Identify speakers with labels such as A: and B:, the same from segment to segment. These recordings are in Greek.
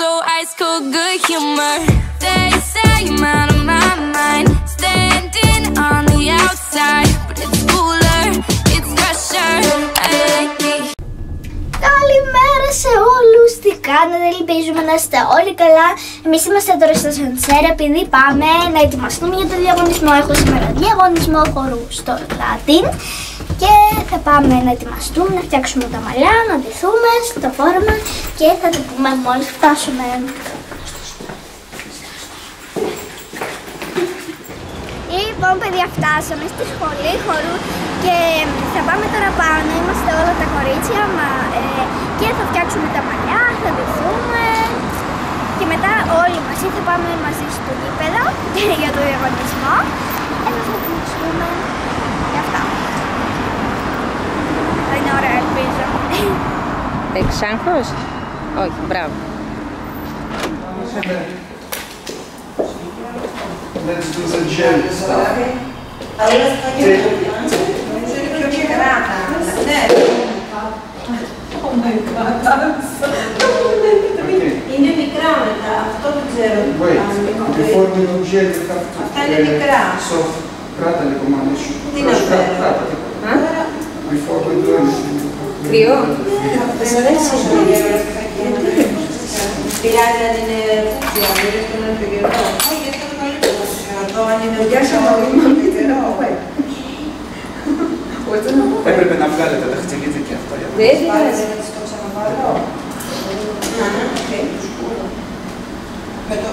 A: so ice cold good humor. They say I'm out of my mind, standing on the outside, but it's cooler, it's fresher. I like it.
B: Καλημέρα σε όλους, τι κάνετε, ελπίζουμε να είστε όλοι καλά Εμείς είμαστε τώρα στο Σανσέρ επειδή πάμε να ετοιμαστούμε για το διαγωνισμό Έχω σήμερα διαγωνισμό χορούς στο Λάτιν Και θα πάμε να ετοιμαστούμε, να φτιάξουμε τα μαλλιά, να ντυθούμε στο φόρμα Και θα το πούμε μόλις φτάσουμε Λοιπόν, παιδιά, φτάσαμε στη σχολή χορού και θα πάμε τώρα πάνω. Είμαστε όλα τα κορίτσια μα, ε, και θα φτιάξουμε τα μαλλιά, θα ντυθούμε και μετά όλοι μαζί θα πάμε μαζί στο γήπεδο για το διαγωνισμό. Εδώ θα ετοιμαστούμε για αυτά. Θα είναι ωραία, ελπίζω.
C: Έχεις άγχος; Όχι, μπράβο.
D: Let's do the jelly stuff. Okay.
E: Είναι μικρά μετά, αυτό δεν ξέρω. τι
D: Wait,
E: κάνουμε.
D: before we do jelly, we have to...
E: Αυτά είναι μικρά.
D: So, κράτα λίγο μάνα σου.
E: Τι να
D: Κράτα,
E: φέρω;
D: κράτα λίγο. Before we do anything.
C: Κρυό.
E: Δεν αρέσει Πειράζει αν είναι φούξια, αν είναι στον άλλο καιρό. Όχι, αυτό είναι καλύτερο. Εδώ αν είναι
F: Γεια σας, μόλι καιρό.
D: Έπρεπε να βγάλετε τα χτυπείτε και αυτά. για να-
C: Δεν
E: Πάρε
C: πειράζει.
E: να τις το ξαναβάλω. Να, ναι, οκ. Με το...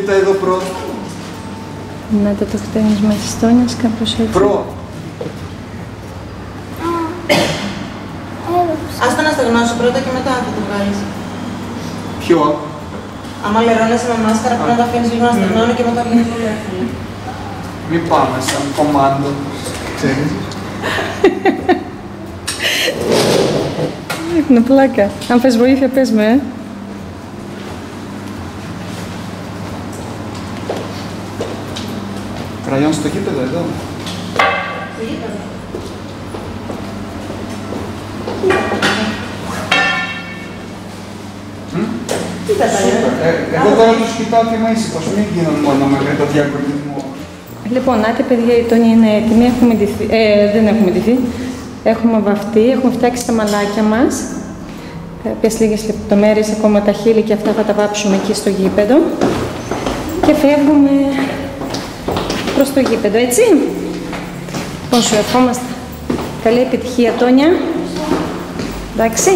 D: Κοίτα εδώ πρώτα.
C: Να το το χτένισμα της Τόνιας κάπως έτσι.
D: Προ.
E: Ας το να στεγνώσει πρώτα και μετά θα το βγάλεις.
D: Ποιο;
E: Άμα λερώνεσαι με μάσκαρα πρέπει να τα αφήνεις λίγο να στεγνώνει και μετά βγαίνεις πολύ εύκολα.
D: Μην πάμε σαν κομμάντο. Ξέρεις.
C: Έχουν πλάκα. Αν θες βοήθεια πες με, ε.
D: Κραγιόν στο γήπεδο εδώ.
E: Κοίτα τα
D: Σούπερ. Ε, Εγώ τώρα τους κοιτάω και είμαι ήσυχος. Μην γίνουν μόνο με το διακονισμό.
C: Λοιπόν, άτε παιδιά, η Τόνια είναι έτοιμη. Έχουμε ντυθεί, ε, δεν έχουμε ντυθεί. Έχουμε βαφτεί, έχουμε φτιάξει τα μαλάκια μας. Κάποιες λίγες λεπτομέρειες, ακόμα τα χείλη και αυτά θα τα βάψουμε εκεί στο γήπεδο. Και φεύγουμε προς το γήπεδο, έτσι. Λοιπόν, σου ευχόμαστε καλή επιτυχία, Τόνια. Εντάξει.